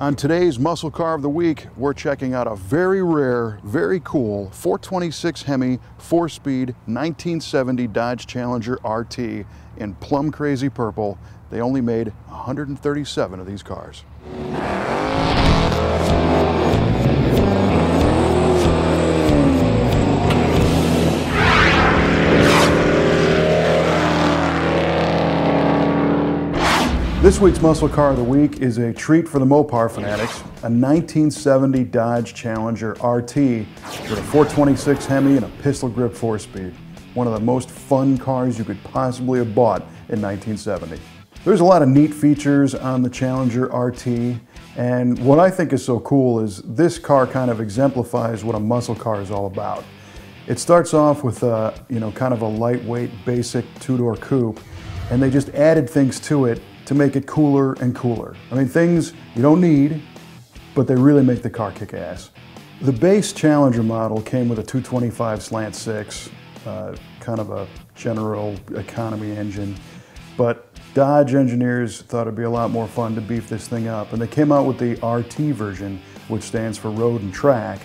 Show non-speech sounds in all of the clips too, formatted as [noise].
On today's Muscle Car of the Week, we're checking out a very rare, very cool 426 Hemi 4-speed 1970 Dodge Challenger RT in plum crazy purple. They only made 137 of these cars. This week's Muscle Car of the Week is a treat for the Mopar fanatics, a 1970 Dodge Challenger RT with a 426 Hemi and a pistol grip 4-speed. One of the most fun cars you could possibly have bought in 1970. There's a lot of neat features on the Challenger RT, and what I think is so cool is this car kind of exemplifies what a muscle car is all about. It starts off with a, you know, kind of a lightweight, basic two-door coupe, and they just added things to it to make it cooler and cooler. I mean, things you don't need, but they really make the car kick ass. The base Challenger model came with a 225 slant six, uh, kind of a general economy engine, but Dodge engineers thought it'd be a lot more fun to beef this thing up, and they came out with the RT version, which stands for Road and Track,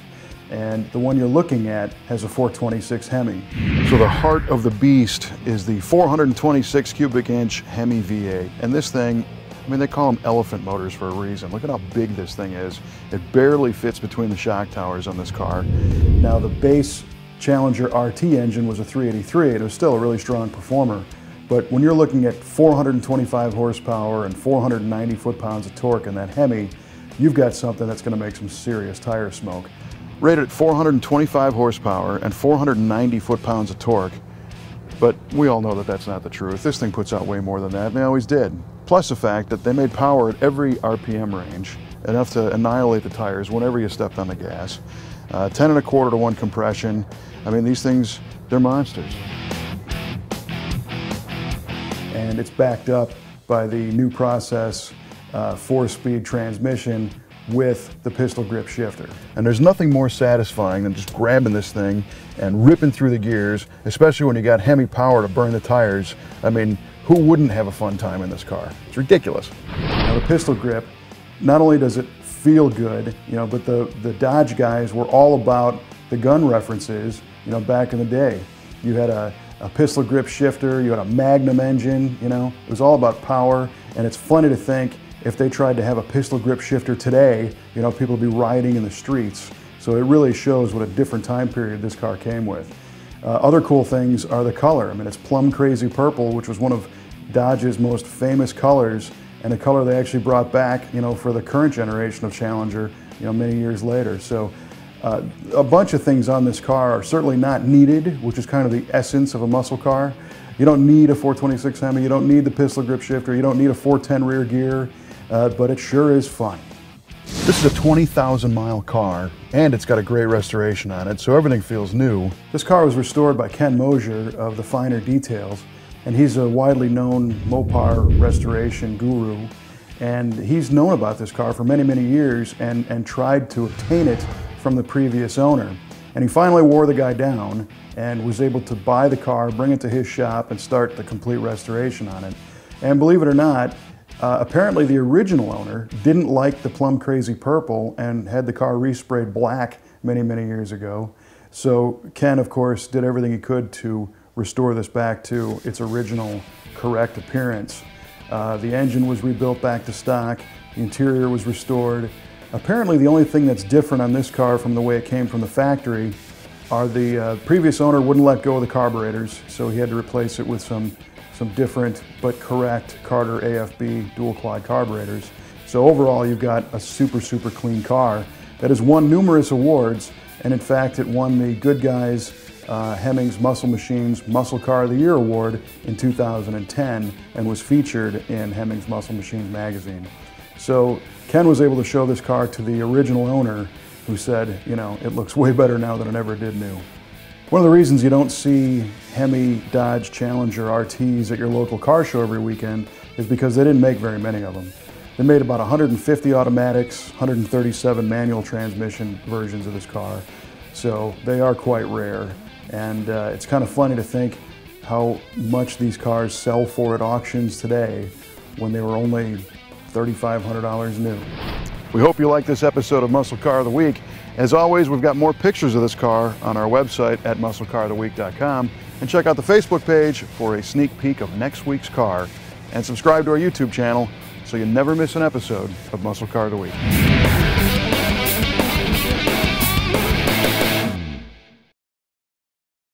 and the one you're looking at has a 426 Hemi. So the heart of the beast is the 426 cubic inch Hemi V8. And this thing, I mean, they call them elephant motors for a reason. Look at how big this thing is. It barely fits between the shock towers on this car. Now the base Challenger RT engine was a 383. It was still a really strong performer. But when you're looking at 425 horsepower and 490 foot-pounds of torque in that Hemi, you've got something that's going to make some serious tire smoke rated at 425 horsepower and 490 foot-pounds of torque. But we all know that that's not the truth. This thing puts out way more than that, and they always did. Plus the fact that they made power at every RPM range, enough to annihilate the tires whenever you stepped on the gas. Uh, 10 and a quarter to one compression. I mean, these things, they're monsters. And it's backed up by the new process, uh, four-speed transmission with the pistol grip shifter. And there's nothing more satisfying than just grabbing this thing and ripping through the gears, especially when you got Hemi power to burn the tires. I mean, who wouldn't have a fun time in this car? It's ridiculous. Now the pistol grip, not only does it feel good, you know, but the, the Dodge guys were all about the gun references, you know, back in the day. You had a, a pistol grip shifter, you had a Magnum engine, you know, it was all about power. And it's funny to think if they tried to have a pistol grip shifter today, you know, people would be rioting in the streets. So it really shows what a different time period this car came with. Uh, other cool things are the color. I mean, it's plum crazy purple, which was one of Dodge's most famous colors, and a color they actually brought back, you know, for the current generation of Challenger, you know, many years later. So uh, a bunch of things on this car are certainly not needed, which is kind of the essence of a muscle car. You don't need a 426 Hemi, you don't need the pistol grip shifter, you don't need a 410 rear gear, uh, but it sure is fun. This is a 20,000 mile car and it's got a great restoration on it, so everything feels new. This car was restored by Ken Mosier of the Finer Details, and he's a widely known Mopar restoration guru. And he's known about this car for many, many years and, and tried to obtain it from the previous owner. And he finally wore the guy down and was able to buy the car, bring it to his shop, and start the complete restoration on it. And believe it or not, uh, apparently the original owner didn't like the Plum Crazy Purple and had the car resprayed black many, many years ago. So Ken, of course, did everything he could to restore this back to its original correct appearance. Uh, the engine was rebuilt back to stock, the interior was restored. Apparently the only thing that's different on this car from the way it came from the factory are the uh, previous owner wouldn't let go of the carburetors, so he had to replace it with some some different but correct Carter AFB dual quad carburetors. So overall, you've got a super, super clean car that has won numerous awards, and in fact, it won the Good Guys uh, Hemmings Muscle Machines Muscle Car of the Year Award in 2010 and was featured in Hemmings Muscle Machines magazine. So Ken was able to show this car to the original owner who said, you know, it looks [laughs] way better now than it ever did new. One of the reasons you don't see Hemi, Dodge, Challenger RTs at your local car show every weekend is because they didn't make very many of them. They made about 150 automatics, 137 manual transmission versions of this car. So they are quite rare. And uh, it's kind of funny to think how much these cars sell for at auctions today when they were only $3,500 new. We hope you like this episode of Muscle Car of the Week. As always, we've got more pictures of this car on our website at musclecaroftheweek.com. And check out the Facebook page for a sneak peek of next week's car. And subscribe to our YouTube channel so you never miss an episode of Muscle Car of the Week.